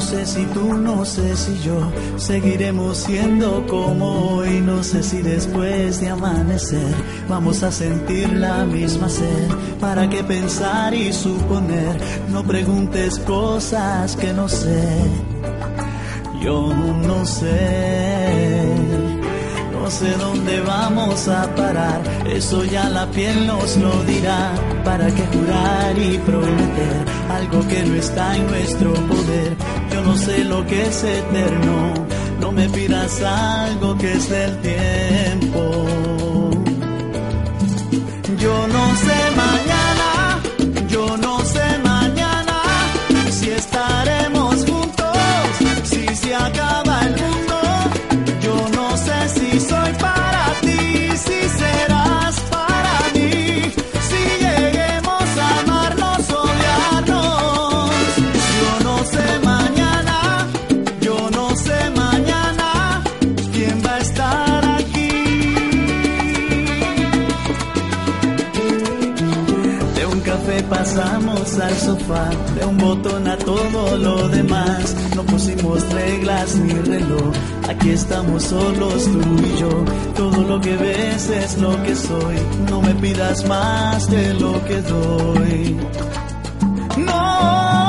sé si tú, no sé si yo seguiremos siendo como hoy. No sé si después de amanecer vamos a sentir la misma sed. ¿Para qué pensar y suponer? No preguntes cosas que no sé. Yo no sé. No sé dónde vamos a parar, eso ya la piel nos lo dirá. ¿Para qué jurar y prometer algo que no está en nuestro poder? Yo no sé lo que es eterno, no me pidas algo que es del tiempo. Café pasamos al sofá, de un botón a todo lo demás. No pusimos reglas ni reloj, aquí estamos solos tú y yo. Todo lo que ves es lo que soy, no me pidas más de lo que doy. No,